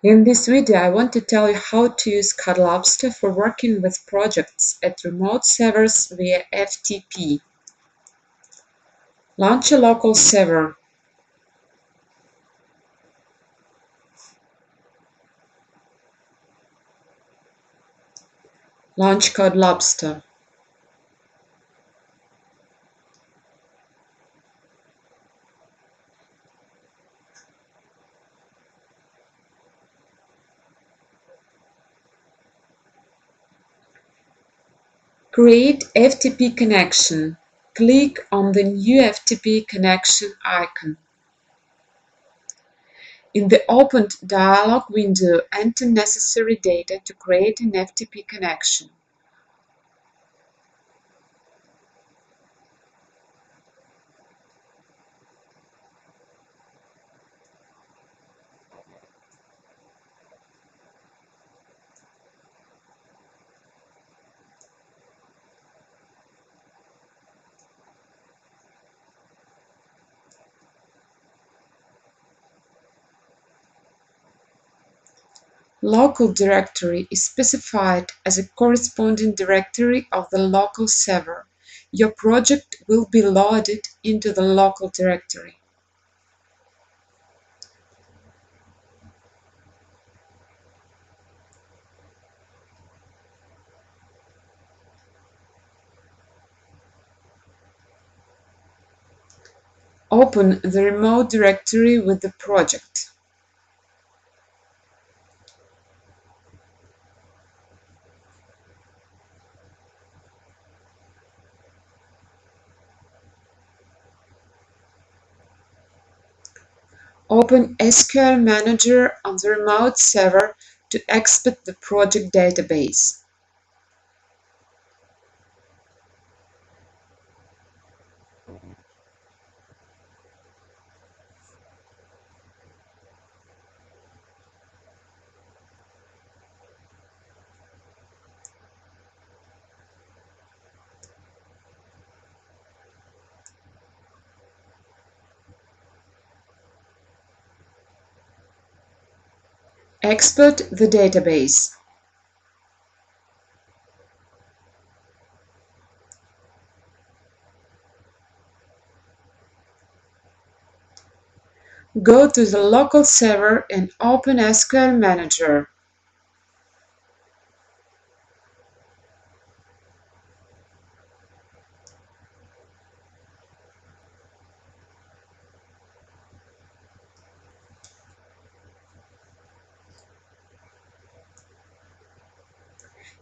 In this video I want to tell you how to use CodeLobster for working with projects at remote servers via FTP. Launch a local server. Launch CodeLobster. Create FTP connection. Click on the new FTP connection icon. In the opened dialog window, enter necessary data to create an FTP connection. Local directory is specified as a corresponding directory of the local server. Your project will be loaded into the local directory. Open the remote directory with the project. Open SQL Manager on the remote server to export the project database. Export the database. Go to the local server and open SQL Manager.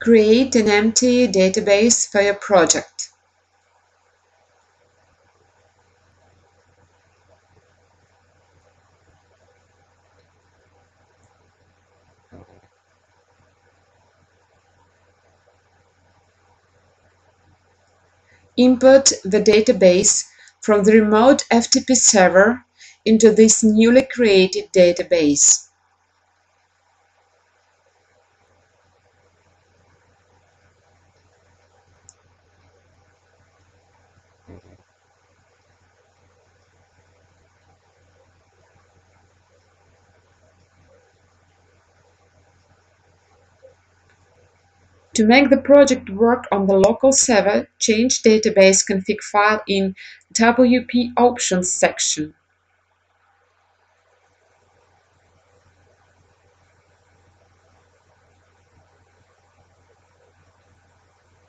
Create an empty database for your project. Import the database from the remote FTP server into this newly created database. To make the project work on the local server, change database config file in WP Options section.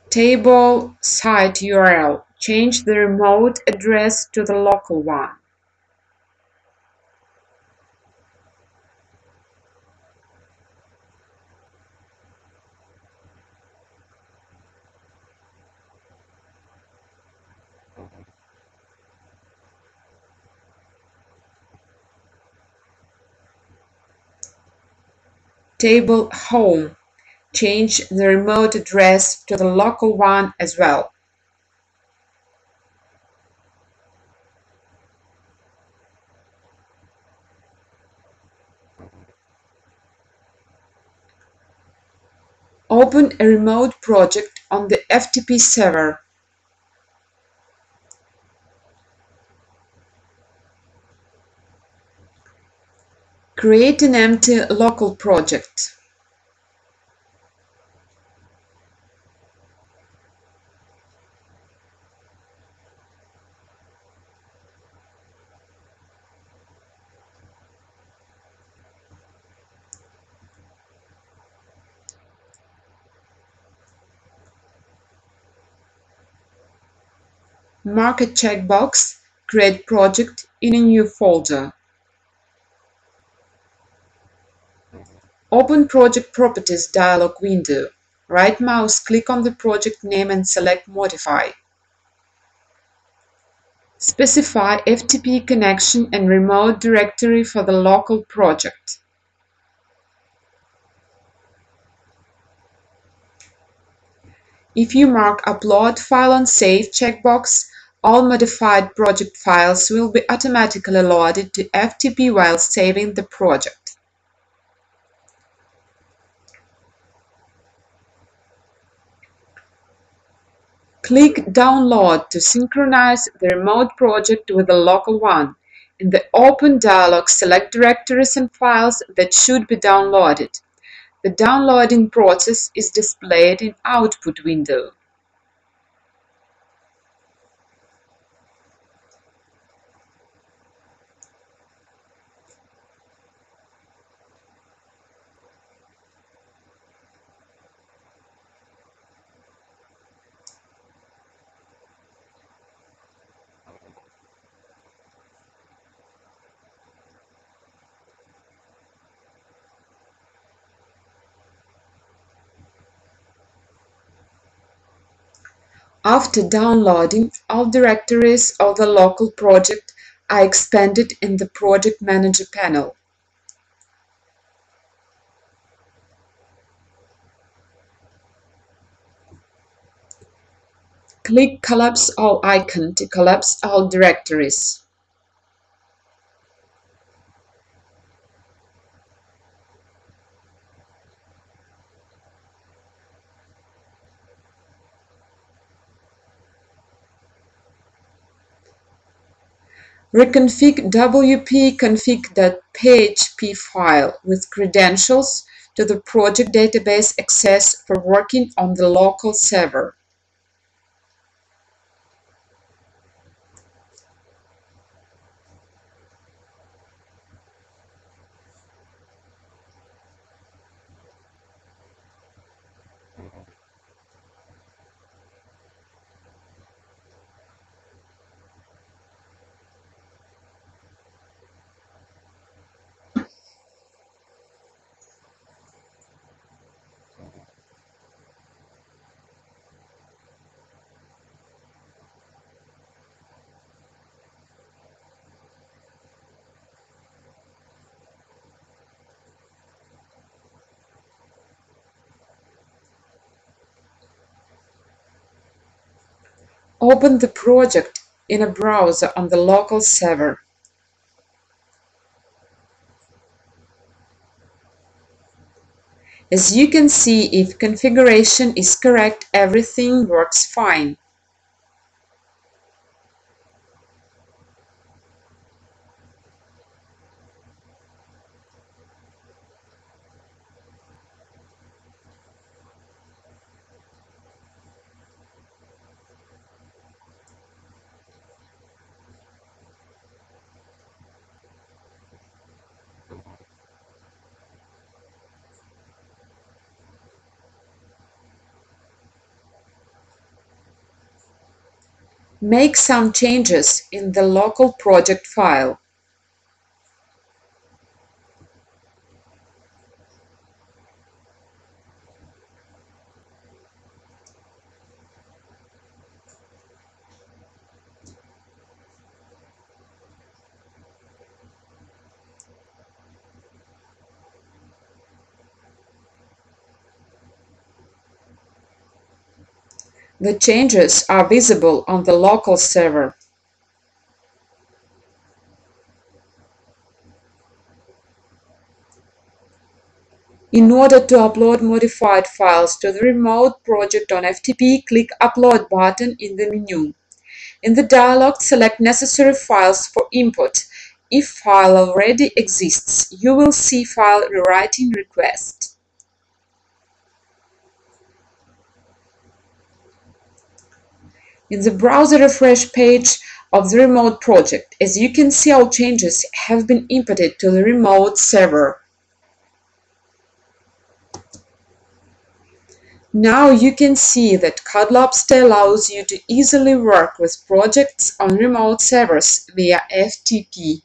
Table site URL. Change the remote address to the local one. Table Home. Change the remote address to the local one as well. Open a remote project on the FTP server. Create an empty local project. Mark a checkbox Create project in a new folder. Open Project Properties dialog window. Right mouse click on the project name and select Modify. Specify FTP connection and remote directory for the local project. If you mark Upload File on Save checkbox, all modified project files will be automatically loaded to FTP while saving the project. Click Download to synchronize the remote project with the local one. In the Open dialog, select directories and files that should be downloaded. The downloading process is displayed in Output window. After downloading, all directories of the local project are expanded in the Project Manager panel. Click Collapse All icon to collapse all directories. Reconfig wp-config.php file with credentials to the project database access for working on the local server. Open the project in a browser on the local server. As you can see, if configuration is correct, everything works fine. Make some changes in the local project file. The changes are visible on the local server. In order to upload modified files to the remote project on FTP, click Upload button in the menu. In the dialog, select necessary files for input. if file already exists, you will see file rewriting request. In the browser refresh page of the remote project, as you can see all changes have been imported to the remote server. Now you can see that CodeLobster allows you to easily work with projects on remote servers via FTP.